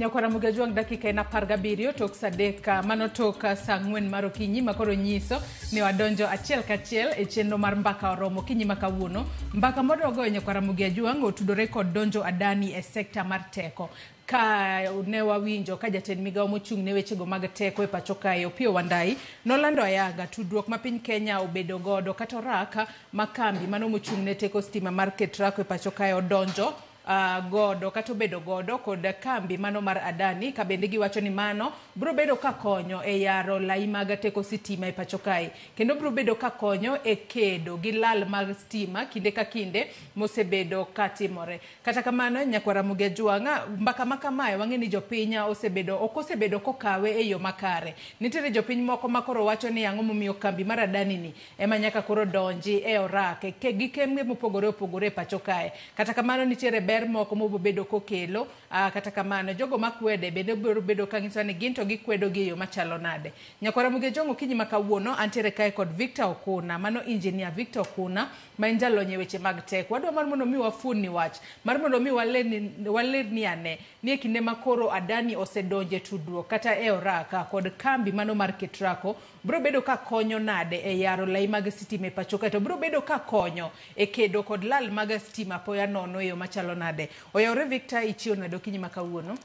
nyakwara mugajuang dakika en apar gabiriyo tok sa adek ah, mano tok ah, sa ang'wen mar okinyi ma koro nyiso ni wadonjo achiel kachiel e chenro mar mbaka oromo okinyi ma kawuono mbaka mwadogoyo nyakwara mugiajuang otudore kod donjo adani e sekta mar teko Ka ne wawinjo ka jatend migao mochung' ne wechego mag teko e pacho kae Opiyo Wandayi nolando ayanga tudruok ma piny Kenya obedo godo kata orak ma kambi mano mochung' ne teko stima mar Ketraco e pacho kae odonjo Uh, godo kata obedo godo kod kambi mano mar Adani ka bende giwacho ni mano biro bedo ka konyo e yaro lai mag teko sitima e pacho kae kendo biro bedo ka konyo e kedo gi lal mag stima kinde ka kinde mosebedo ka timore. Kata kamano, Nyakwa Ramogi Ajwang', mbaka ma kamae wang'e ni jopiny osebedo ok osebedo kokawe e yo makare. Nitiere jopiny moko ma koro wacho ni ang'o momiyo kambi mar Adani ni ema nyaka koro donji e orak ke gi kembe mopogore opogore e pacho kae. Kata kamano nitiere ber moko mobobedo kokelo, ah, kata kamano jogo makwede bende obiro bedo ka nyisowa ni gin to gikwedo gi e yo machalo nade. Nyakwa Ramogi Ajwang' okinyi ma kawuono antiere kae kod Victor Okuna, mano Engineer Victor Okuna, ma en jalony e weche mag teko. Wadwa mar mondo mi wafund ni wach, mar mondo mi walerni walerni ane ni e kinde ma koro Adani osedonjo e tudruok kata e oraka kod kambi mano mar Ketraco, biro bedo ka konyo nade e yaro lai mag sitima e pacho kae to biro bedo ka konyo e kedo kod lal mag sitima apoya nono e yo machalo nade. Oyawore Victor ichiew nade okinyi ma kawuono?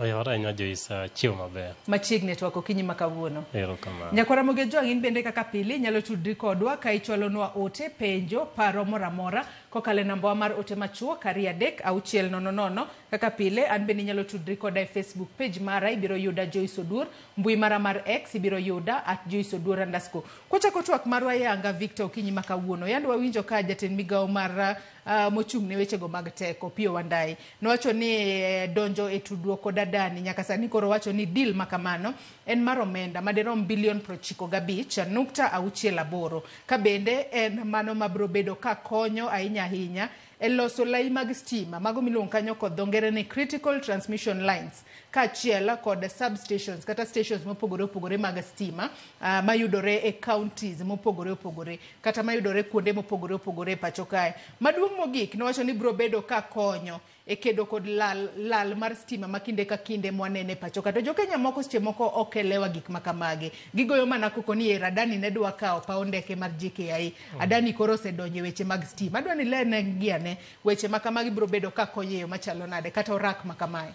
Oyawore ahinya Joisa, chiew maber. Machiegni e twak okinyi ma kawuono. Erokamano. Nyakwar Ramogi Ojwang' in bende kaka pile inyalo tudri kodwa ka ichwalonwa ote, penjo, paro moro amora kokalo e nambawa mar ote machuok ariyo adek auchiel nono nono. Kaka pile an bende inyalo tudri koda e Facebook page mara ibiro yuda Joyce Oduor, mbui mara mar X ibiro yuda at Joyce Oduor underscore. Kwachako twak marwa ayanga Victor okinyi ma kawuono yande wawinjo ka jatend migawo mar Uh, mochung' ne wechego mag teko Opiyo Wandayi nowacho ni eh, donjo e tudruok kod Adani nyaka sani koro wacho ni deal ma kamano en mar omenda madirom bilion prochiko gabich nukta auchiel aboro ka bende en mano mabiro bedo ka konyo ahinya ahinya e loso lai mag stima mago miluongo kanyo kod dho ngere ni critical transmission lines kaachiel kod substations kata stations mopogore opogore mag stima uh, mayudore e counties mopogore opogore kata mayudore kuonde mopogore opogore e pacho kae. Maduong' mogik nowacho ni biro bedo ka konyo e kedo kod lal, lal mar stima ma kinde ka kinde mwanene e pacho kata jokenya moko seche moko ok elewa gik ma kamagi gigoyo mana koko ni era adani ne dwa kawo paw ndeke mar JKI adani koro osedonjo e weche mag stima adwa ni lene gi ane weche ma kamagi biro bedo ka konyo e yo machalo nade kata orak ma kamae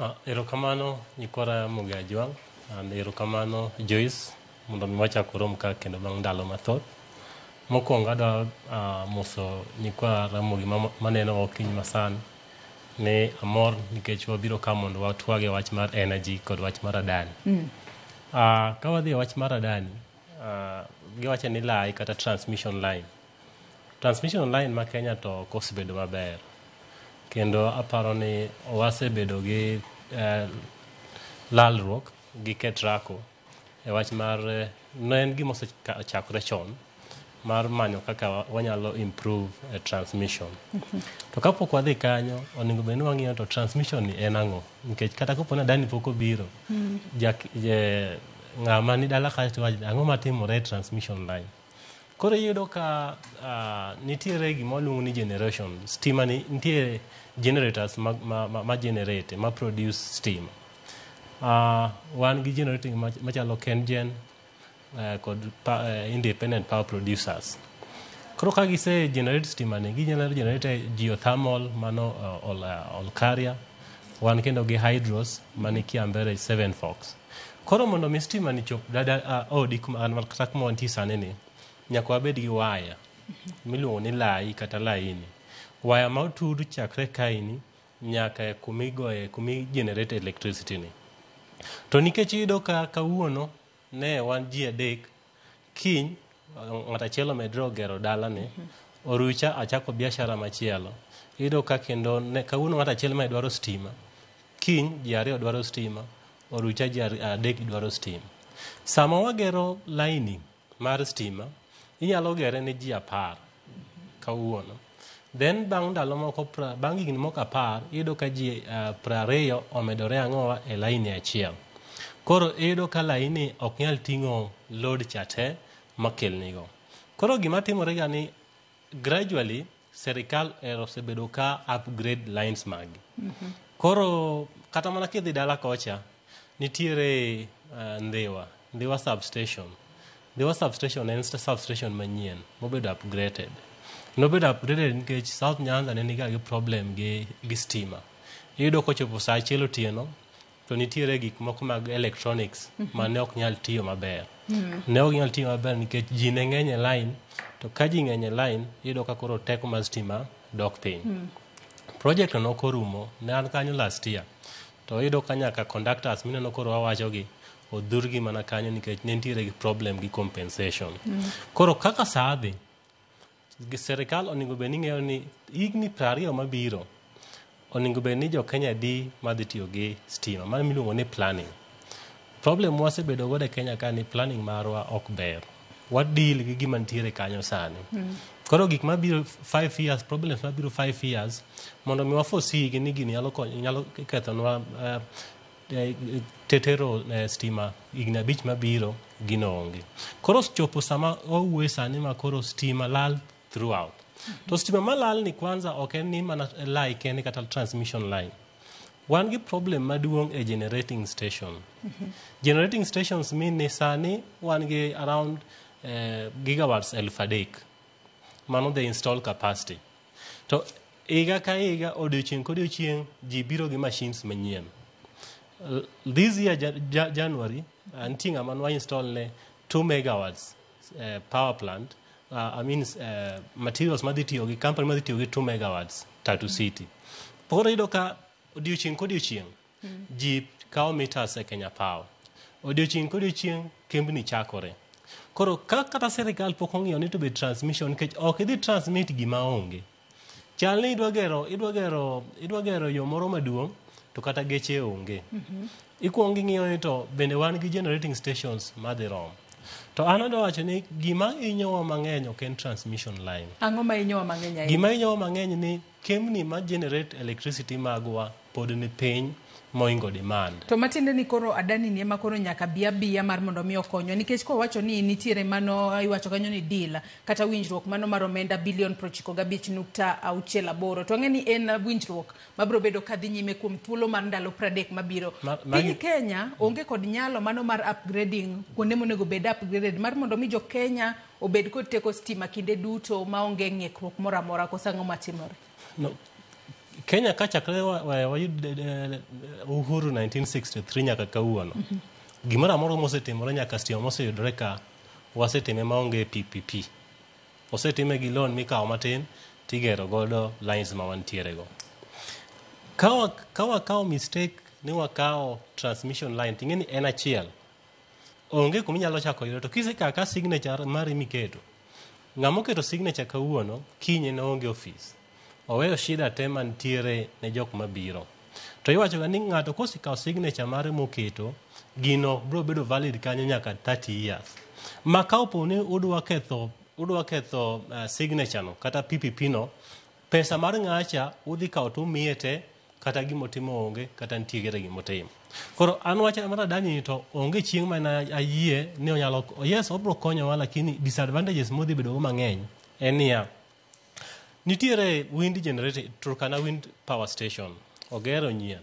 Ah, erokamano nyikwara Muga Ajwang' and erokamano Joyce mondo mi wachak urom ka kendo bang' ndalo mathoth. Mokwongo adwa ah, moso nyikwa Ramogi ma- maneno okinyi masani ni amor nikech wabiro ka mondo watwage wach mar energy kod wach mar adani. Ah, ka wadhi e wach mar adani, ah, giwacho ni lai kata transmission line Transmission line ma Kenya to ok osebedo maber kendo aparo ni wasebedo gi eh, lalruok gi KETRACO e wach mar eh, ne en gima osechakore chon mar manyo kaka wa- wanyalo improve eh, transmission to kapok wadhi kanyo onego bed ni wang'iyo to transmission ni en ang'o nikech kata kapo ni dani pok obiro jak- je- ng'ama ni dala kae to wacho ang'o matimore e transmission line Koro iyudo ka ah, nitiere gima waluongo ni generation stima ni nitiere generators ma, ma, ma, ma generate ma produce stima Ah, wan gi generating ma- machalo kengen eh, kod pa, eh, independent power producers koro ka gise generate stima ni ginyalo generate geothermal mano eh, ol, eh, ol carrier Wan kendo gi hydros mani Kiambere Seven Forks. Koro mondo mi stima ni chop dada uh, odi kuma an kata kuma wantie sani ni nyaka wabed gi waya miluongo ni lai kata laini. Waya ma otudu chakre kaini nyaka e kuma igoye kuma i generate electricity ni. To nikech iyudo ka kawuono Ne wan ji adek. Kiny ng'at achiel omedre ogero dalane. Orucha achako biashara machielo. Iyudo ka kendo ne, kawuono ng'at achiel mae dwaro stima. Kiny ji ariyo dwaro stima. Orucha ji ari- adek dwaro stima. Sama wagero laini mar stima, inyalo gere ne ji apar. kawuono then bang' ndalo moko pra- bang' higni moko apar iyudo ka ji uh, prariyo omedore ang'owa e laini achiel koro iyudo ka laini ok nyal ting'o load cha te makelnigo koro gima timorega ni gradually serikal ero osebedo ka upgrade lines magi koro kata mana kidhi dala kocha Nitiere uh, Ndhiwa, Ndhiwa substation. Ndhiwa substation en substation manyien mobedo upgraded. Nobedo upgraded nikech South Nyanza ne niga gi problem gi, gi stima. Iyudo kochopo saa achiel otieno to nitiere gik moko mag electronics ma ne ok nyal tiyo maber. Ne ok nyal tiyo maber nikech ji ne ng'eny e line to ka ji ng'eny e line iyudo ka koro teko mar stima dok piny. Project no nokorumo ne an kanyo last year To iyudo ka nyaka conductors mineno koro wawachogi odhurgi mana kanyo nikech ne nitiere gi problem gi compensation. Mm. Koro kaka saa dhi, serikal onego bed ni ng'eyo ni higni prariyo mabiro onego bed ni jo Kenya di madhi tiyo gi stima, mano miluongo ni planning. Problem mwasebedo godo e Kenya ka ni planning marwa ok ber. Wa deal gi gima nitiere kanyo sani. Koro gik mabiro 5 years, problems mabiro 5 years, mondo mi waforesee gi ni gini nyalo konyo, nyalo kethonwa eh, eh, tetero eh, stima higni abich mabiro, gino onge. Koro chopo sama wawuoye sani ma koro stima lal throughout to stima malal ni kwanza ok en ni mana lie kende kata transmission line wan gi problem maduong e generating station generating stations mean ni sani wan gi around eh, gigawatts elf adek mano the install capacity to higa ka higa odiochieng' kodiochieng' ji biro gi machines manyien L- this year ja, ja, january uh, nitie ng'ama nwa install ne 2 megawatts eh, power plant uh, I mean, uh, materials madhi tiyo gi company madhi tiyo gi 2 megawatts Tatu City. Koro iyudo ka odiochieng' kodiochieng' ji kawo meters e Kenya Power. Odiochieng' kodiochieng' kembni chakore. Koro ka kata sirikal pok ong'iyo ni to be transmission nikech ok idhi transmit gima onge. Chal ni idwa gero idwa gero idwa gero yo moro maduong' to kata geche onge. Ikuong ing'iyo ni to bende wan gi generating stations madhi rom. To an adwa wacho ni gima inyowa mang'eny ok en transmission line. Ang'o ma inyowa mang'eny ahinya? Gima inyowa mang'eny ni kembni ma generate electricity magwa pod ni piny moingo demand. To matiende ni koro Adani ni ema koro nyaka bi abiya mar mondo mi okonywa nikech kowacho ni nitiere mano iwacho kanyo ni deal kata winjruok mano mar omenda bilion prochiko gabich nukta auchiel aboro to ang'e ni en winjruok mabiro bedo kadhi nyime kuom thuolo mar ndalo pradek mabiro. Ma- ma- Piny Kenya onge kod nyalo mano mar upgrading kuonde monego bed upgraded mar mondo mi jo Kenya obed kod teko stima kinde duto maonge ng'ikruok moro amora kosang'o matimore. No. Kenya ka chakre wa- wa- wayud eh, eh, uhuru 1963 nyaka kawuono gimoro amoro mosetimore nyaka stima moseyudore ka wasetime maonge PPP osetime gi loan mikawo matin tigero godo lines ma wantiere go ka wa- ka wakawo mistake ni wakawo transmission line ting'e ni en achiel onge kuma inyalo chako yudo to kiseka ka signature mari miketo ng'ama oketo signature kawuono kinye ne onge ofis oweyo shida te mantiere ne jok mabiro to iwachoga ni ng'ato kosekawo signature mare moketo gino biro bedo valid kanyo nyaka 30 years ma ka opo ni udwa ketho udwa ketho uh, signature no kata ppp no Pesa mar ng'acha udhi kawo to umiye te kata gima otimo onge kata nitie kata gima otimo. Koro an wachna mar Adani ni to onge chieng' ma na ayie ni onyalo yes obro konyowa lakini disadvantages modhi bedogo mang'eny en niya nitiere wind generator Turkana wind power station ogero nyien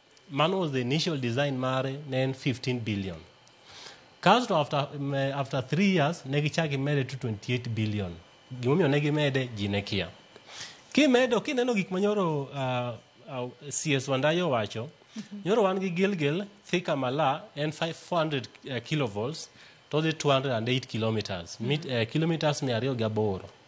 Mano was the initial design mare ne en 15 billion. Kasto after, um, eh, after three years ne gichaki mede to 28 billion. Gimomiyo ne gimede ji ne kia. Kimedo kineno gik manyoro uh, uh, CS Wandayo wacho, nyoro wan gi Gilgil Thika Mala en 500 uh, kilovolts to dhi 208 kilometers, mit, uh, kilometers 208.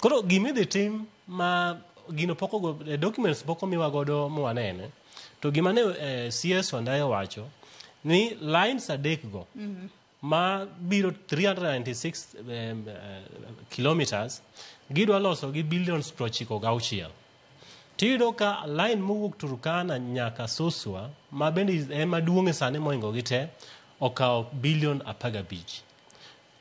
Koro gima idhi tim ma gino pok ogo eh, documents pok omiwa godo mwanene to gima ne eh, CS Wandayi owacho ni lines adek go ma biro 396 em, eh, kilometers gidwa loso gi billions prochiko gauchiel tiyudo ka line mowuok Turkana nyaka Suswa ma bende ema duong'e sani moingo gi te okawo billion 15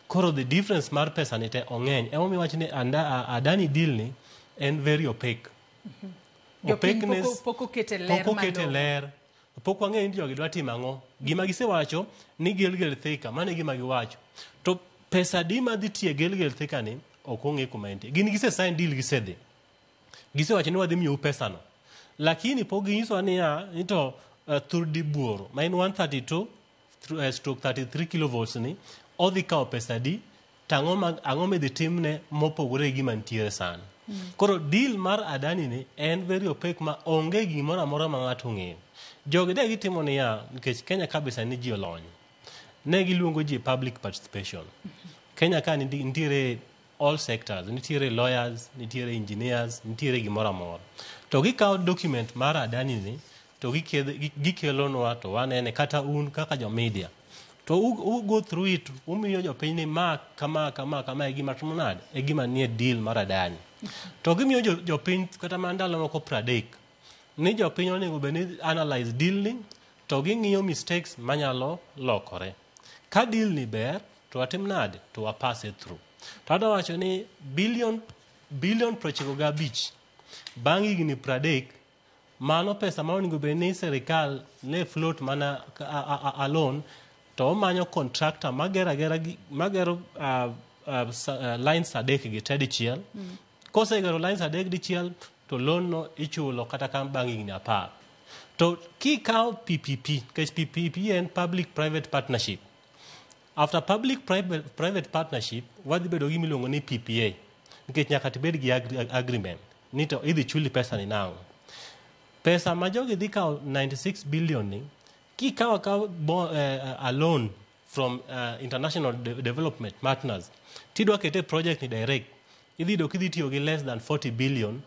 Koro the difference mar pesa ni te ong'eny. Ema omiyo wach ni anda, a- adani deal ni en very opaque. Jopiny pok o- pok okete ler pok okete malong'o. ler. Pok wang'eyo ni jogi dwa timo ang'o. Gima gisewacho ni Gilgil Thika, mano e gima giwacho. To pesa di ma dhi tiye Gilgil Thika ni ok ong'e kuma entie. Gin gise sign deal gisedhi. Gisewacho ni wadhi miyou pesa no. Lakini pok ginyisowa niya, ni to uh, thurdi buoro ma en 132 Through, eh, stroke 33 kilovolts ni odhi kawo pesa di to ang'o ma- ang'o midhi timne mopogore gi gima nitiere sani koro deal mar adani ni en very opaque ma onge gimoro amora ma ng'ato ong'eyo jogi de gitimo niya nikech kenya kabisa ni ji olony ne giluongo ji public participation kenya ka niti- nitiere all sectors nitiere lawyers nitiere engineers nitiere gimoro amora to gikawo document mar adani ni to giked- gi- gikelonwa to wanene kata un kaka jo media to u, u go through it umiyo jopiny ni ma kama kama kama e gima timo nade e gima nie deal mar adani to gimiyo jo- jopiny kata mana ndalo moko pradek ni jopiny onego bed ni analyze deal ni to ging'iyo mistakes manyalo lokore Ka deal ni ber to watim nade? To wa pass it through. To adwa wacho ni billion billion prochiko gi abich bang' higni pradek mano pesa ma onego bed ni serikal ne float mana ka- a- a- a- alone to omanyo contractor magero agera gi- magero ah, ah, sa- ah, lines adek gi tedichiel Kosegero lines adek dichiel to loan no ichulo kata kam bang' higni apar. To kikawo PPP, nikech PPP en public private partnership. After public private, private partnership wadhi bedo gi miluongo ni PPA nikech nyaka tibed gi agri, agreement ni to idhi chuli pesa ni nang'o. Pesa ma jogi dhi kawo 96 billion ni kikawo akawa bo- eh, a loan from uh, international de development partners tidwa kete project ni direct idhi yudo kidhi tiyo gi less than 40 billion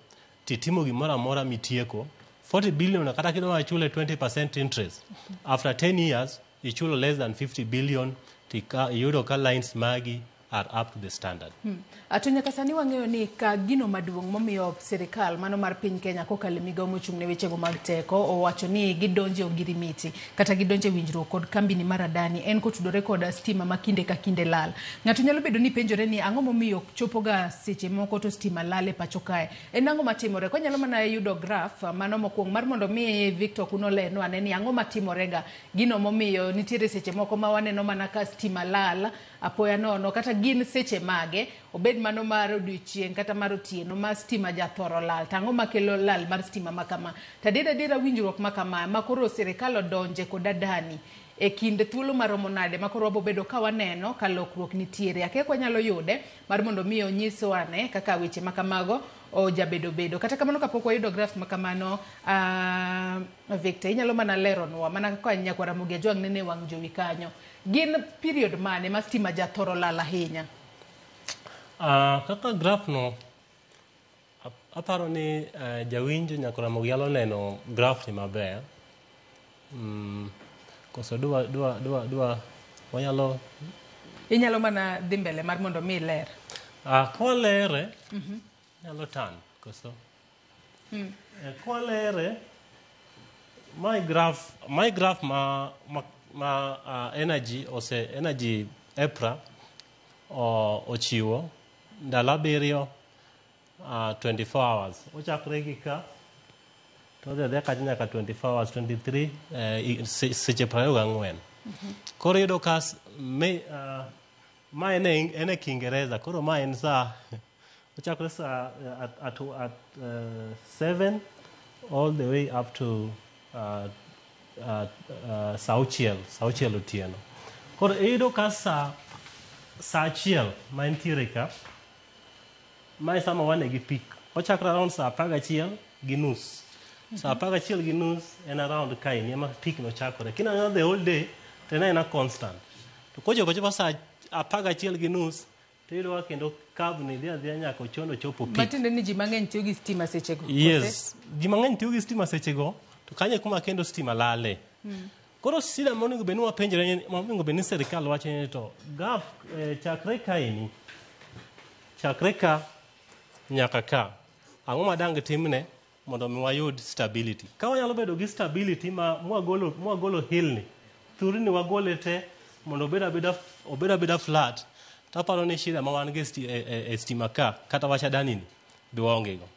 titimo gimoro amora mitieko 40 billion na kata kidwa chule 20% interest after 10 years ichulo less than 50 billion tika- iyudo ka lines magi are up to the standard. Hmm. Ah, to nyaka sani wang'eyo ni ka gino maduong' momiyo sirikal mano mar piny Kenya kokalo e migawo mochung' ne wechego mag teko owacho ni gidonje ogirimiti kata gidonje winjruok kod kambini mar Adani en kotudore kod stima ma kinde ka kinde lal. Ng'ato nyalo bedo ni penjore ni ang'o momiyo chopoga seche moko to stima lal e pacho kae. En ang'o matimore? Konyalo mana yudo graf mano mokwong' mar mondo mi Victor kuno leno ane ni ang'o matimorega gino momiyo nitiere seche moko ma waneno mana ka stima lal Apoya nono, kata gin seche mage, obed mano mar odiechieng' kata mar otieno, ma stima jathoro lal. To ang'o makelo lal mar stima ma kama? To adier adiera winjruok ma kama ma koro sirkal odonje kod adani e kind thuolo maromo nade ma koro wabobedo ka waneno ka lokruok nitiere? Akia ka wanyalo yude mar mondo mi onyiswa ane kaka weche ma kamago ojabedo bedo. Kata kamano kapok wayudo graph ma kamano, ah, Victor, inyalo mana leronwa mana kaka nyakwar Ramogi Ajwang' nene e wang' jowi kanyo. Gin period mane ma stima jathoro lal ahinya? Ah, kaka graph no ap- aparo ni eh, jawinjo nyaka Ramogi nyalo neno graph ni maber mm, koso dwa dwa dwa dwa wanyalo Inyalo mana dhi mbele mar mondo mi iler. ah, kawalere nyalo tan koso Mm. Eh, kwa lere my graph my graph ma ma, ma uh, energy ose energy EPRA o, ochiwo ndalo abiriyo uh, 24 hours ochakre gi ka to odhi adhiya kacha nyaka 24 hours 23 eh, i- se- seche prariyo gang'wen koro iyudo ka s- me, uh, ma en e- en e kingereza koro ma en saa ochakre sa uh, at, at, at uh, 7 all the way up to uh, uh, uh, sa auchiel sa auchiel otieno koro iyudo ka sa sa achiel ma entiere ka mae sama wane gi pik ochakre around sa apar gachiel gi nus sa apar gachiel gi nus en around kaini ema pik nochakore kinaneno the whole day to en aena constant to kochopo chopo sa apar gachiel gi nus to iyudo ka kendo kabni dhi adhiya nyaka ochon ochopo pit matiende ni ji mang'eny tiyo gi stima sechego kose? yes ji mang'eny tiyo gi stima sechego to kanyo kuma kendo stima lale koro sida monego bed ni wapenjore en- monego bed ni sirikal wacho ni to gaf eh, chakre kaeni chakre ka nyaka ka ang'o ma dang timne mondo mi wayud stability. Ka wanyalo bedo gi stability ma mwagolo mwagolo hill ni thuri ni wagole te mondo obed abeda obed abeda flat taparo ni shida ma wan go e sti- e- e- e stima ka kata wacha dani ni be waonge go.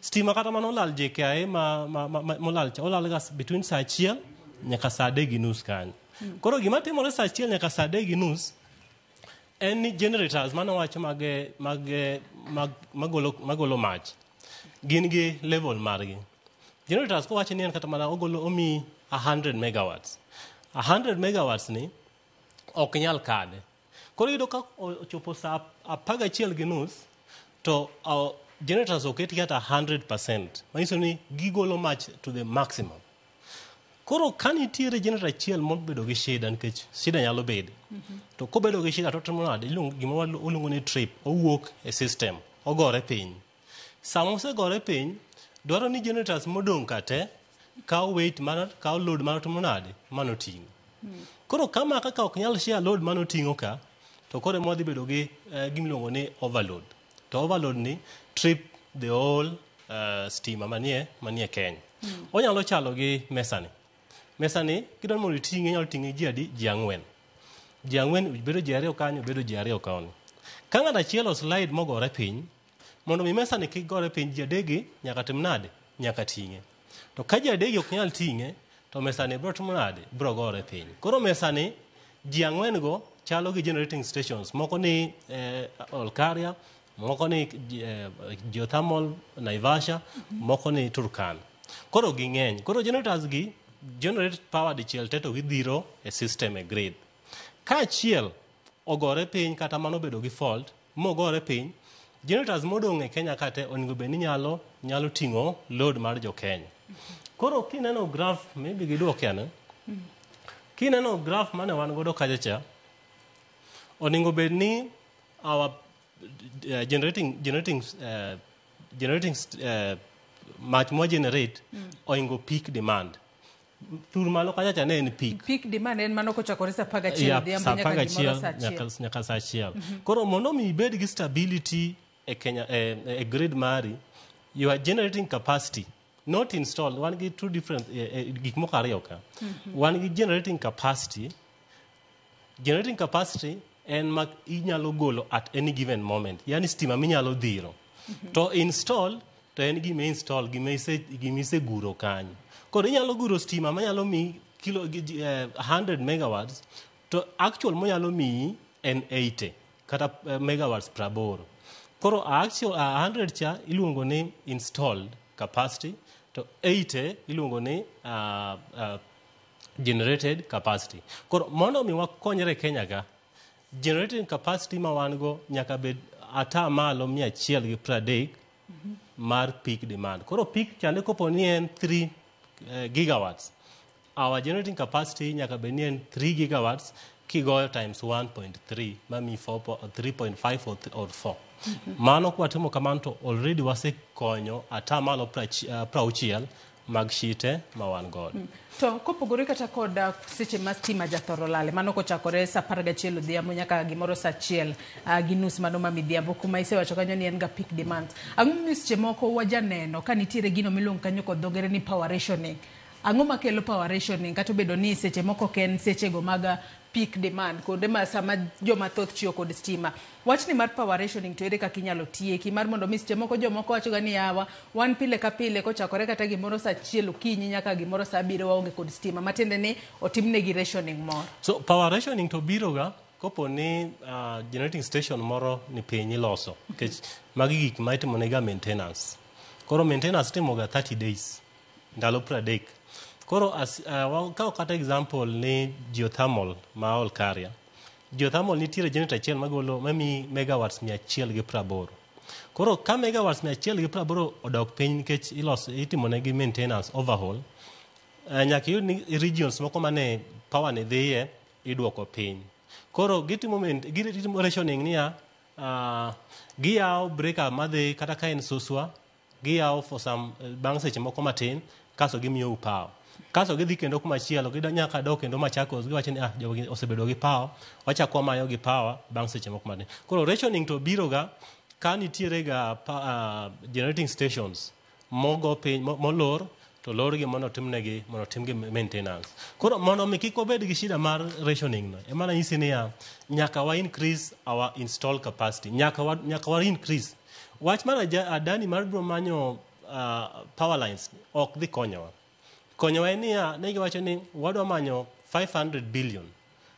Stima kata mano olal JKIA ma ma- ma- ma- molal cha olal ga between saa achiel nyaka saa adek gi nus kanyo. Koro gima timore saa achiel nyaka saa adek gi nus en ni generators mano wacho mag eh, mag eh, mag magolo magolo mach gin gi level margi generators kowacho ni en kata mana ogolo omi 100 megawatts 100 megawatts ni ok nyal kade koro iyudo ka o- ochopo saa apar gachiel gi nus to uh, generators oketgi hata 100 percent manyiso ni gigolo mach to the maximum Koro ka nitiere generator achiel mobedo gi shida nikech shida nyalo bede. To kobedo gi shida to otimo nade? Iluongo gima walu- waluongo ni trip, owuok e system, ogore piny. Sama osegore piny, dwaro ni generators modong' ka te kawo weight mano kawo load mano timo nade? Mano ting'o. Koro kama kaka ok nyal share load mano ting'o ka, to koro ema wadhi bedo gi eh, gimiluongo ni overload. to overload ni trip the whole uh, stima manie manie kenya mm. onyalo chalo gi mesani mesani kidwani mondo iting'e inyalo ting'e ji adi ji ang'wen ji ang'wen bedo ji ariyo kanyo bedo ji ariyo koni ka ng'ato achiel oslide mogore piny mondo mi mesani kik gore piny ji adegi nyaka tim nade nyaka ting'e To ka ji adegi ok nyal ting'e, to mesani biro timo nade? Biro gore piny. Koro mesani ji ang'wen-go chalo gi generating stations. Moko ni eh, Olkaria, moko ni eh, geothermal Naivasha, moko ni Turkana. Koro ging'eny. Koro generators gi generate power dichiel te to gidhiro e system e grid. Kaachiel ogore piny kata mano obedo gi fault, mogore piny, generators modong' e Kenya ka te onego bed ni nyalo nyalo ting'o load mar jo Kenya. Koro kineno graph maybe gidwoke ane. Kineno graph mane wan godo kacha cha, onego bed ni our uh, generating generating uh, generating uh, mach mwa generate oingo peak demand. thur malo kacha cha ne en pik pik di ma ne en mano kochakore sa apar gachiel Yeah, odhiambo sa nyaka apar gimoro gachiel sa achiel nyaka- nyaka sa achiel koro mondo mi ibed gi stability e kenya e, e grid mari you are generating capacity not installed wan gi two different eh, eh, gik moko ariyo ka wan gi generating capacity Generating capacity en ma inyalo golo at any given moment, yani stima minyalo dhiro. To install to en gima install, gima ise gima iseguro kanyo. Koro inyalo guro stima manyalo mi kilo gi- gi- eh, 100 megawatts to actual monyalo miyi en 80 kata eh, megawatts praboro. Koro a actual a 100 cha iluongo ni installed capacity to 80 iluongo ni uh, uh, generated capacity koro mondo mi wakonyre e kenya ka generated capacity ma wan go nyaka bed ata malo mia achiel gi pradek mar peak demand koro peak chande kopo ni en 3 eh, gigawatts our generating capacity nyaka bed ni en 3 gigawatts kigoyo times 1.3 mami 4 po- 3.5 or th- or 4 mano kwatimo kamano to already wasekonyo ata malo prachi- eh, prauchiel mag shite ma wan godo. To kopogore kata kod ah, seche ma stima jathoro lale mano kochakore sa apar gachiel odhiambo nyaka gimoro sa achiel ah, gi nus mano ma midhiambo kuma isewacho kanyo ni en ga peak demand. Ang'o momiyo seche moko wajaneno ka nitiere gino miluongo kanyo kod dho ngere ni power rationing. Ang'o makelo power rationing kata obedo ni seche moko ok en sechego mag ah, peak demand kuonde ma sama joma thoth tiyo kod stima. Wachni mar power rationing to ere kaka inyalo tieki mar mondo mi seche moko jomoko wachoga ni yawa wan pile ka pile kochakore kata gimoro saa achiel okinyi nyaka gimoro saa abiriyo waonge kod stima matiende ni otimnegi rationing moro. So power rationing to biroga kopo ni uh, generating station moro ni piny iloso nikech magi gik ma itimonega maintenance. Koro maintenance itimoga 30 days ndalo 30. Koro as, uh, wa- kawo kata example ni geothermal ma Olkaria Geothermal nitiere generator achiel magolo mamiyi megawatts mia achiel gi praboro. Koro ka megawatts mia achiel gi praboro odok piny nikech ilos itimo negi maintenance overhaul, eh, nyaka iyud ni regions moko mane power ni dhiye iduoko piny. Koro gitimo main- gi- gitimo rationing niya ah, giyawo breaker madhi kata ka en suswa Giyawo for some eh, bang' seche moko matin kaso gimiyo upawo. Kaso gidhi kendo kuma chielo gido nyaka dok kendo Machakos giwacho ni ah jogi osebedo gi pawa wachako wamanyo gi pawa bang' seche moko matin. Koro rationing to biroga ka nitiere ga pa, ah, generating stations mogo piny mo- molor to lorgi mondo timnegi mondo timgi maintenance. Koro mondo mi kik wabed gi shida mar rationing no ema nanyisi niya nyaka wa increase our install capacity nyaka wa, nyaka wa increase Wach mar aja- adani mar biro manyo ah, power lines ok dhi konyowa. Konyowa en niya, ne giwacho ni wadwa manyo 500 billion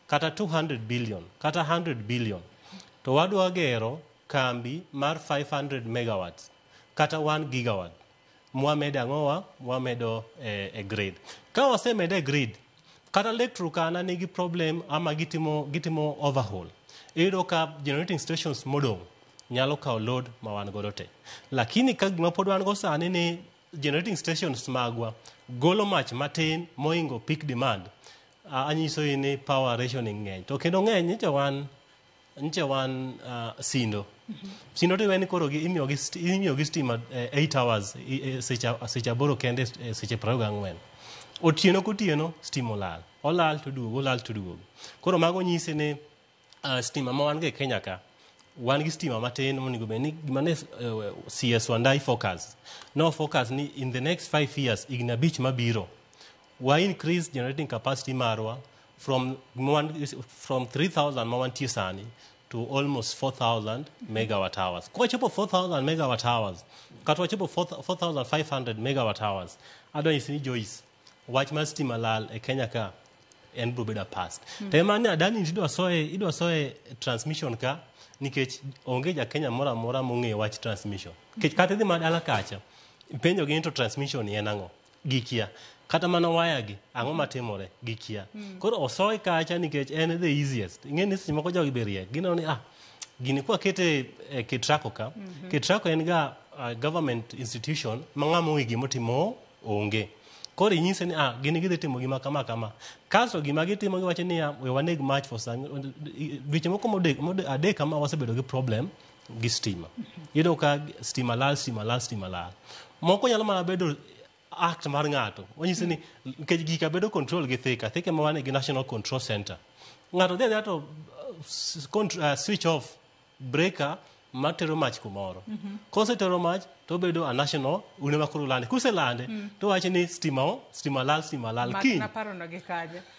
kata 200 billion kata 100 billion to wadwa gero kambi mar 500 megawatts kata 1 gigawatt. mwamed ang'owa mwamedo e, e grid ka wasemede e grid kata lake turkana nigi problem ama gitimo gitimo overhaul iyudo ka generating stations modong' nyalo kawo load ma wan godo te lakini ka gima pod wan go sani ni generating stations magwa golo mach matin moingo peak demand a- anyisoi ni power rationing ng'eny to kendo ng'eny nyicha wan nche wan uh, sindo sindo to iweni koro gi- imiyogi sti- imiyogi stima 8 hours i- i- seche a- seche aboro kende eh, seche prariyo gang'wen otieno kotieno stima olal olal to duogo olal to duogo koro mago nyisi ni uh, stima ma wan go e kenya ka wan gi stima matin monego bed ni gima ne eh, cs wandai focus no focus ni in the next 5 years higni abich mabiro wa increase generating capacity marwa from one- from 3000 ma wantie sani to almost 4000 megawatt hours kwachopo 4000 megawatt hours kata wachopo 4500 megawatt hours adwa nyisi ni Joyce wach mar stima lal e Kenya ka en biro bedo past mm. tema ni adani idwa soe idwa soe transmission ka nikech onge ja Kenya moro amora mong'eyo wach transmission nikech kata idhi ma dala kacha penjo gi ni to transmission en ang'o gikia kata mana wayagi ang'o matimore gikia mm. koro osoye kacha nikech en the easiest ing'e ni seche moko jogi be riek gineno ni ah gini kwa kete e kitrako ka mm -hmm. kitrako en ga uh, government institution ma ng'ama ong'e gima otimo onge koro inyise ni ah gini gidhi timo gima kama kama kasto gima gitimo giwacho niya we waneg march for some dweche moko adek kama wasebedo gi problem gi stima iyudo ka stima lal stima lal stima lal moko nyalo mana bedo act mar ng'ato onyisi ni nikech gika bedo control gi thika thika ma wane gi national control center ng'ato dhi adhiya to uh, s- contr- uh, switch off breaker matero mach kumoro kosetero mach to obedo a national un ema koro ulande kuselande to wacho ni stima o- stima lal stima lal Mak kiny naparono gi kanye.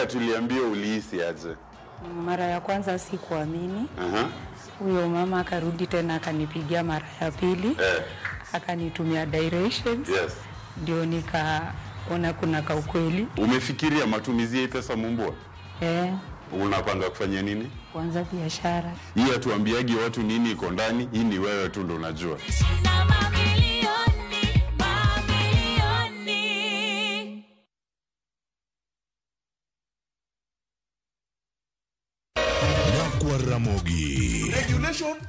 Ulipoamka tuliambia uliisi aje? Mara ya kwanza sikuamini. Huyo uh -huh. mama akarudi tena akanipigia mara ya pili eh. Akanitumia directions yes. Ndio nikaona kuna ka ukweli. Umefikiria matumizi ya pesa Mumbwa? Eh. Unapanga kufanya nini? Kuanza biashara. Hii atuambiagi watu nini iko ndani, hii ni wewe tu ndo unajua. pimogi. Regulation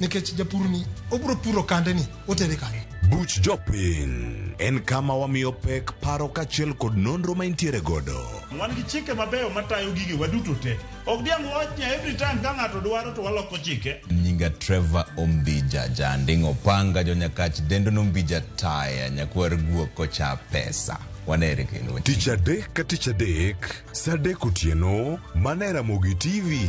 nikech japurni obiro puro kande ni otere kanye buch jopiny en kama wamiyo pek paro kaachiel kod nonro ma intiere godo wan gi chike mabeyo matayo gige waduto te ok diang wachnya every time ka ng'ato dwaro to waloko chike nyinga trevor ombija janding opanga jonyakach dendo nombija taya nyakwar guok kocha pesa wanere kendo tich adek ka tich adek sa adek otieno mana e ramogi tv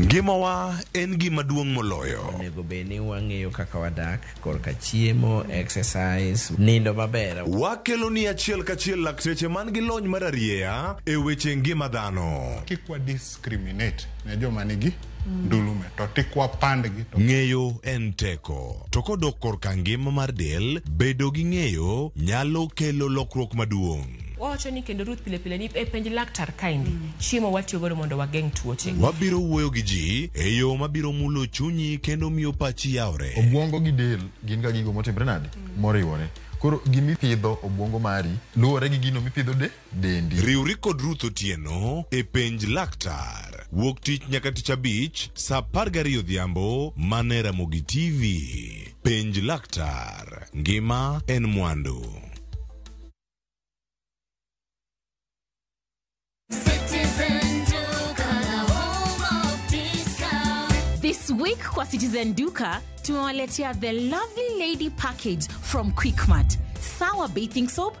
Ngimawa en gima duong' moloyo. Onego bed ni wang'eyo kaka wadak, korka chiemo, exercise, nindo maber. Wakelo ni achiel kachiel lakteche man gi lony mararieya e weche ngima dhano. Kik wa discriminate ne joma nigi ndulume to tik wapandgi to Ng'eyo en teko. To kodok korka ngima mar del, bedo gi ng'eyo nyalo kelo lokruok maduong'. Wawacho ni kendo Ruth pile pile ni e penj laktar kaendi. Chiemo watiyo godo mondo wageng' tuoche. Wabiro wuoyo gi ji e yo mabiro mulo chunyi kendo miyo pachi yawre. obwongo gi del gin ga gigo motimre nade moriwore koro gimipidho obwongo mari luwore gi gino mipidho de dendi. Riwri kod Ruth Otieno e Penj Laktar. Wuok tich nyaka tich abich sa apar gariyo odhiambo mana e Ramogi TV. Penj Laktar. Ngima en mwandu. This week kwa Citizen Duka tumewaletea the lovely lady package from Quickmart. Sawa bathing soap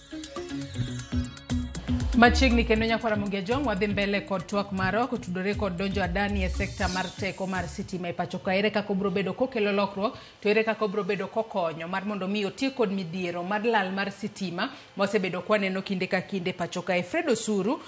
Machiegni kendo nyakwara Mugia Jong wadhi mbele kod twak marwa kotudore kod donjo adani e sekta mar teko mar sitima e pacho ka. Ere kaka obiro bedo kokelo lokruok to ere kaka obiro bedo kokonyo mar mondo mi otiek kod midhiero mar lal mar sitima mwasebedo kwaneno kinde ka kinde e pacho kae. Fred Osuru uh,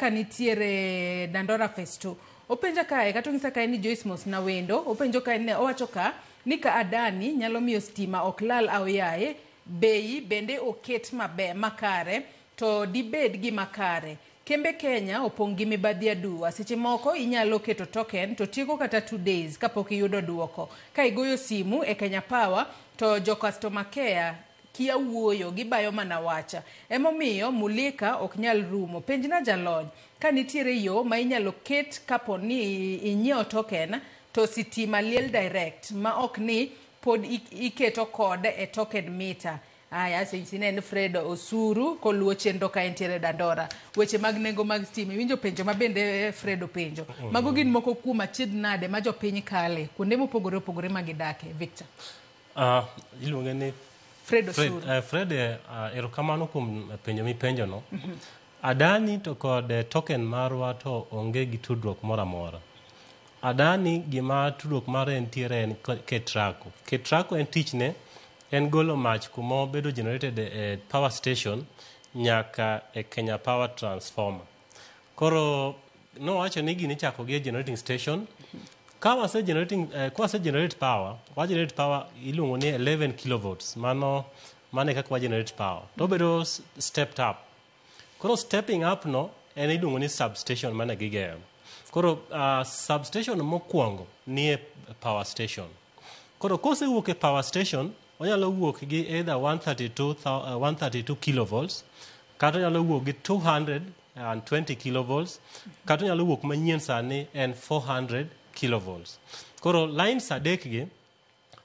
ka nitiere Dandora Festo openja kae kata onyisa kae ni Joyce Mos Nawendo openjo kae ni owacho ka ni ka adani nyalo miyo sitima ok lal aoyaye Bei bende oket maber, makare to dibed gima kare. Kembe Kenya opong' gi mibadhi aduwa. Seche moko inyalo keto token to tieko kata two days kapok iyudo duoko. Ka igoyo simu e Kenya Power to jo customer care kia wuoyo, gibayo mana wacha. Emomiyo Mulika ok nyal rumo. Penjna jalony ka nitiere yo ma inyalo ket kapo ni inyiewo token to sitima liel direct ma ok ni pod iketo kode e token mita Aya, asenyisi ne en Fred Osuru koluwo chenro ka entiere Dandora. Weche mag nengo mag stima iwinjo penjo ma bende eh, Fred openjo. Mm. Mago gin moko kuom achiedh nade ma jopiny kale kuonde mopogore opogore ma gidake. Victor. Ah, iluonge ni Fred Osuru. Fred, eh, Fred eh, ah, erokamano kuom penjo mipenjo no. Mhm. Adani to kod eh, token marwa to onge gi tudruok moro amora. Adani gima tudruok mare nitiere en Ketraco. Ketraco en tichne en golo mach kuma obedo generated e power station nyaka e Kenya Power Transformer. Koro nowacho ni gini ichako gi e generating station. Ka wase generating, eh, ka wase generate power, wa generate power iluongo ni 11 kilovolts. Mano, mano e kaka wa generate power. To obedo s- stepped up. Koro stepping up no en iluongo ni substation mane gigero. Koro uh, substation mokwongo nie power station. Koro kosewuok e power station onyalo wuok gi either 132, thou- uh, 132 kilovolts kata onyalo wuok gi 220 kilovolts kata onyalo wuok manyien sani en 400 kilovolts. Koro lines adek gi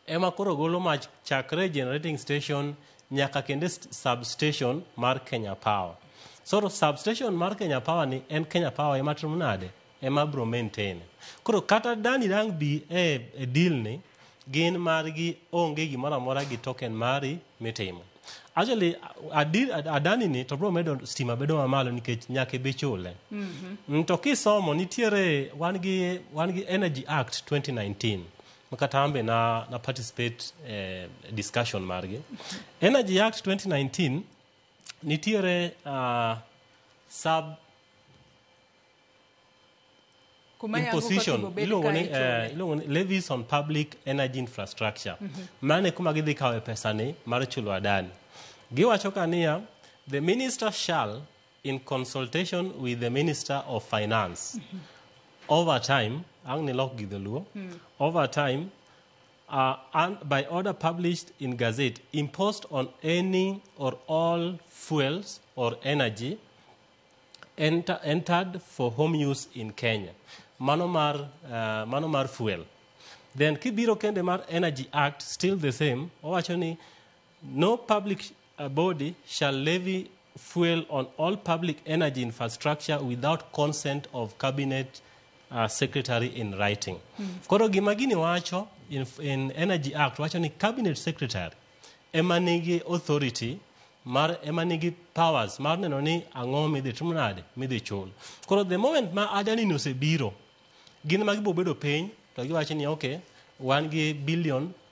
ema koro golo mach chakre generating station nyaka kende st- substation mar Kenya Power. So substation mar Kenya Power ni en Kenya Power ema timo nade? Ema bro maintain. Koro kata Dani Rang bi e, e deal ni gin margi onge gimoro amora gi token mari mitimo. Actually adir adani ni to bro medo stima bedo mamalo nikech nyaka ibi chule. Mm, to kisomo nitiere wan gi wan gi Energy Act 2019 kata ambe na, na participate eh, discussion margi energy act 2019 nitiere uh, sub Kuma yangu kwa imposition kibobedi iluongo ni kae eh, chule. iluongo ni levies on public energy infrastructure mano e kuma gidhi kawe pesani mar chulo adani giwacho ka niya the minister shall in consultation with the minister of finance over time ang nilok gi dholuo over time uh, and by order published in gazette imposed on any or all fuels or energy enter, entered for home use in Kenya. Mano mar, uh, mano mar fuel. Then kibiro kende mar Energy Act, still the same, owacho ni No public uh, body shall levy fuel on all public energy infrastructure without consent of cabinet uh, secretary in writing. Koro gima gini wacho in, in Energy Act wacho ni cabinet secretary ema nigi authority mar ema nigi powers mar neno ni ang'o midhi tim nade midhi chul. Koro the moment ma ajali ni osebiro gin ma gibo bedo piny to giwacho ni okay wan gi billion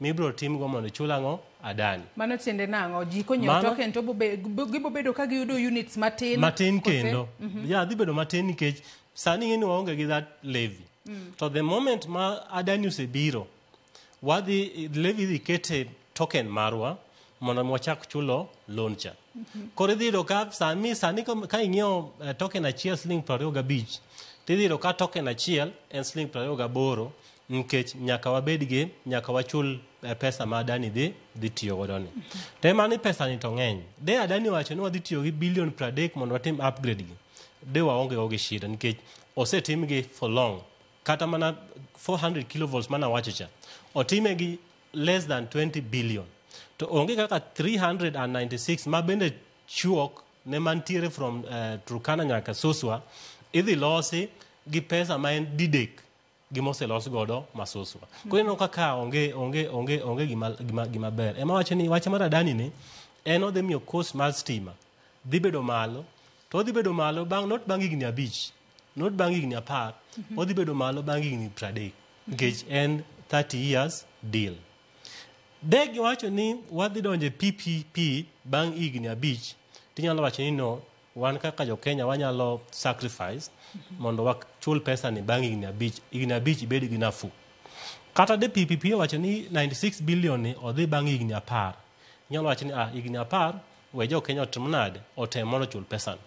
Mibiro timgo mondo ichul ang'o? Adani. Mano tiende nang'o? Ji konyiewo Mano- token to bobe- bo- gibobedo ka giyudo units matin. matin kose? kendo ya dhi bedo matin nikech sani ing'e ni waonge gi that levy to the moment ma adani osebiro wadhi levy idhi kete token marwa mondo mi wachak chulo loan cha koro idhi yudo ka sami sani ka- ka ing'iewo eh, token achiel siling prariyo gabich to idhi yudo ka token achiel en siling prariyo gaboro nkech nyaka wabed gi nyaka wachul eh, pesa ma adani dhi dhi tiyo godo ni to ema ni pesa ni to ng'eny de adani wacho ni wadhi tiyo gi bilion 30 mondo watim upgrade gi de waonge go gi shida nikech osetim gi for long kata mana 400 kilovolts mana wacho cha otime gi less than 20 billion to onge kaka 396 ma bende chuok ne mantiere from uh, Turkana nyaka Suswa idhi losi gi pesa ma en didek gima oselos godo masuswa koro ineno kaka onge onge onge onge gima gima gima ber ema wacho ni wacha mar adani ni en odhi miyo cost mar stima dhi bedo malo to odhi bedo malo bang not bang higni abich not bang higni apar odhi bedo malo bang higni pradek nikech en 30 years deal de giwacho ni wadhi donjo e ppp bang higni abich tinyalo wacho ni no Wan kaka jo Kenya wanyalo sacrifice mondo wachul pesa ni bang' higni abich, higni abich ibed gi nafu. Kata de PPP owacho ni 96 billion ni odhi bang' higni apar. Inyalo wacho ni ah, higni apar we jo Kenya otim nade, otem mondo ochul pesa ni.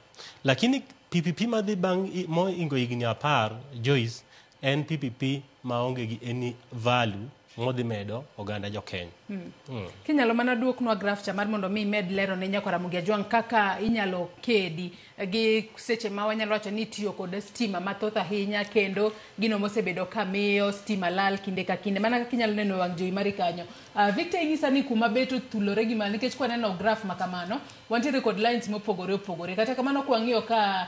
Lakini PPP madhi bang' hi- moingo higni apar, Joyce, En PPP maonge gi any value modhi medo oganda jo Kenya. Mm. Kinyalo mana duoknwa graf cha mar mondo mi imed lero ne Nyako Ramogi Ajwang' kaka inyalo kedi gi seche ma wanyalo wacho ni itiyo kod stima mathoth ahinya kendo gino mosebedo ka miyo stima lal kinde ka kinde mana kaka inyalo neno e wang' jowi mari kanyo. Uh, Victor inyisa ni kuma bet othulore gi malo nikech kwaneno graf ma kamano wantiere kod lines mopogore opogore kata kamano kwang'iyo ka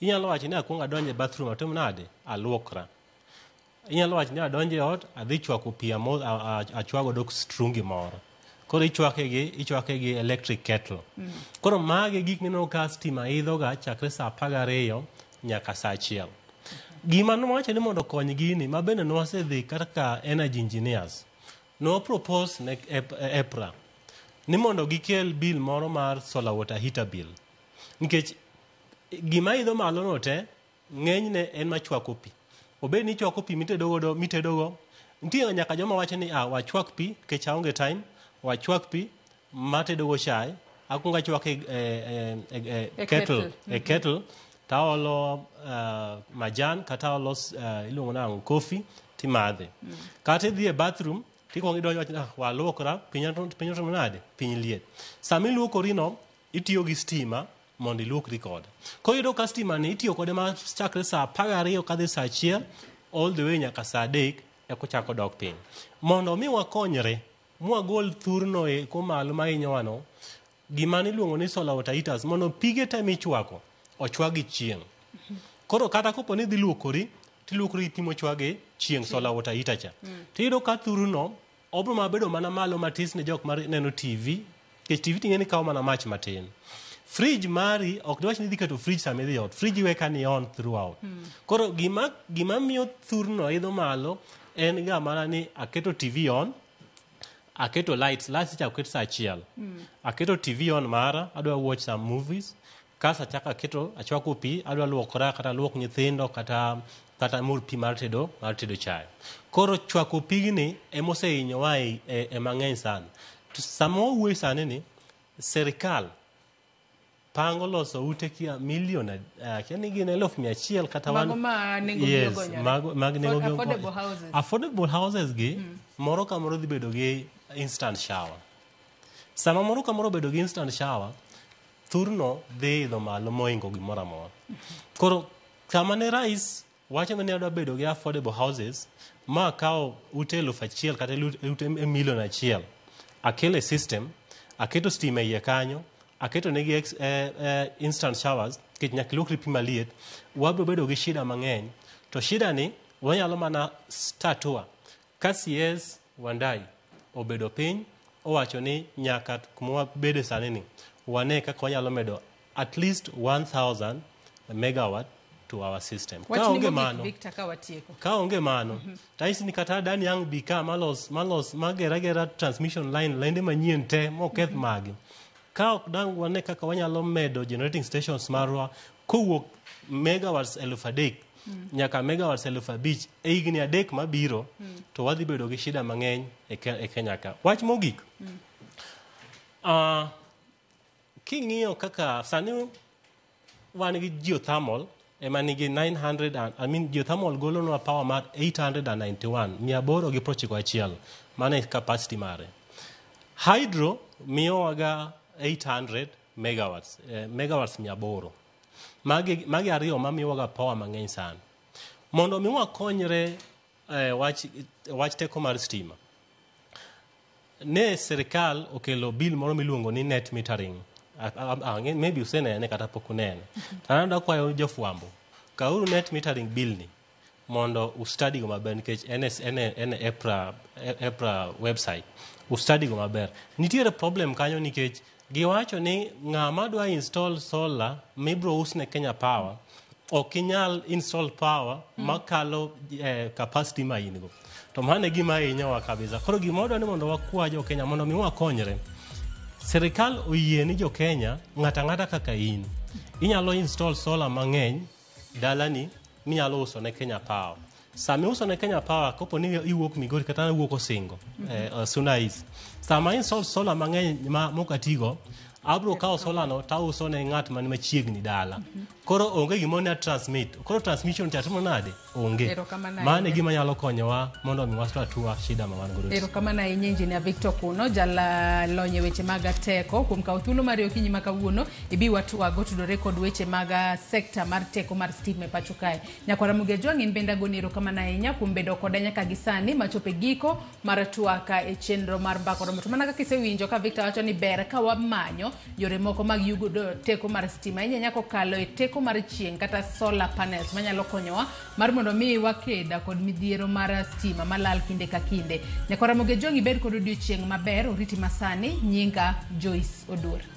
Inyalo wacho ni akwong adonj e bathroom atim nade? Alwokra. Inyalo wacho ni adonj e ot adhi chwako pi amodh a- a- achwago dok strungi moro. Koro ichwake gi ichwake gi electric kettle. Koro magi gik mineno ka stima idhoga chakre saa apar gariyo nyaka saa achiel. Gima nwacho ni mondo okony gini ma bende nwasedhi kata ka energy engineers nwa propose ne Ep- EPRA ni mondo gikel bill moro mar solar water heater bill nikech gima idho malo no te ng'enyne en machwako pi obed ni ichwako pi mitedo godo mitedo go nitie nyaka joma wacho ni ah wachwak pi nikech aonge time wachwak pi matedo go chai akwongo achwake e, e, e, e, E kettle kettle. e kettle taolo uh, majan kata aolo uh, iluongo nango kofi timadhe kata idhi e bathroom tikwongo idonjo wacho ah, walwokra piny otim- piny otim nade piny liet sama iluokorino itiyo gi stima mondo iluokri kode. Koro iyudo ka stima ni itiyo kode ma chakre saa apar gariyo kadhi saa achiel all the way nyaka saa adek eka ochak odok piny. Mondo mi wakonyre mwagol thurno eko malo mahinyowano, gima niluongo ni solar water heaters mondo pige te michwako ochwagi chieng'. Koro kata kopo ni idhi luokori, tiluokori gi pi mochwagi chieng' solar water heater cha. Tiyudo ka thurno Obro ma bedo mana malo matis ne jok mar neno TV, nikech TV ting'e ni kawo mana mach matin. Fridge mari ok diwach ni idhi keto fridge sama idhi ot. Fridge iwe ka ni on throughout. Koro gima gima miyo thurno idho malo en ga mana ni aketo TV on, aketo lights, lights ichako ket saa achiel. Aketo TV on mara, adwa watch some movies, Kasto achako aketo achwako pi adwa luokora kata luok nyithindo kata kata mur pi mar tedo mar tedo chai. Koro chwako pigni ema osehinyowa e, e, e mang'eny sana. To sama wawuoyo sani ni serikal pango loso ute kia milion ad- ah, kia ni gin elfu mia achiel kata Mago wan- ma nengo gi Yes, ogonyore. mago- mag nengo gi Affordable ogonyore. houses. Affordable houses gi moro ka moro dhi bedo gi instant shower sama moro ka moro obedo gi instant shower Thurno dhi idho malo moingo gimoro amora. Koro kama ne rais wacho ni adwa bedo gi affordable houses ma kawo ute eluf achiel kata elu- ute milion achiel akele system aketo stima iye kanyo aketo negi ex, eh, eh, instant showers nikech nyaka ilwokri pi maliet wabiro bedo gi shida mang'eny to shida ni wanyalo mana statua Ka CS Wandai obedo piny owacho ni nyaka kuma wabede sani ni wane kaka wanyalo medo at least 1000 megawatt to our system. Ka onge mano, Victor ka watieko. ka onge mano to anyisi ni kata Adani ang' bi ka malos malos mager agera transmission line lende manyien te moketh magi ka ok dang' wane kaka wanyalo medo generating stations marwa kowuok megawatts elfu adek mm. nyaka megawatts elfu abich e higni adek mabiro mm. to wadhi bedo gi shida mang'eny e, e Kenya ka. Wach mogik mm. uh, king'iyo kaka sani wan gi geothermal ema nigi 900 and, I mean geothermal golonwa power mar 891 mia aboro gi prochiko achiel mano e capacity mare hydro miyowaga 800 megawatts, eh, megawatts mia aboro magi, magi ariyo mamiyowaga power mang'eny sana mondo mi wakonyre eh, wach, wach teko mar stima ne sirikal okelo bill moro miluongo ni net metering A- a- a- nge- maybe usenene kata pok unene tanada kwayo jofwambo kauru net metering bill ni mondo u study go maber nikech en e- en e- en e EPRA e- EPRA website u study go maber nitiere problem kanyo nikech giwacho ni ng'ama dwa install solar mibro usne Kenya Power ok inyal install power makalo eh, capacity ma in go to mano e gima hinyowa kabisa koro gima wadwa ni mondo wakwa jo Kenya mondo mi wakonyre sirikal oyie ni jo Kenya ng'ata ng'ata kaka in inyalo install solar mang'eny dalani minyalo uso ne Kenya Power. Sama iuso ne Kenya Power, kopo ni iwuok Migori kata iwuok Osingo, eh, eh, Suna East. Sama install solar mang'eny ma moka tigo, abro kawo solar no tauso ne ng'at man machiegni dala. Koro onge gimoro ne transmit. Koro transmission cha timo nade? Onge. Erokamano Mano e ahinya. gima nyalo konyowa mondo omi watua shida ma wan godo. erokamano ahinya injinia victor kuno jalony e weche mag teko kuom kawo thuolo mari okinyi ma kawuono Ibi watwa gotudore kod weche mag ah, sekta mar teko mar stima e pacho kae. Nyakwara Mugi Ajwang' in bende agoni erokamano ahinya kuom bedo koda nyaka gi sani machopo e giko mar twak ah, e chenro mar mbaka oromo. To mana kaka isewinjo ka Victor wacho ni ber ka wamanyo yore moko mag yudo teko mar stima inyanya kokalo e teko mar chieng' kata solar panels manyalo konyowa mar mondo mi wakeda kod midhiero mar ah, stima malal kinde ka kinde. Nyakwara Mugi Ajwang' ibed kod odiochieng' maber oriti masani nyinga Joyce Oduor.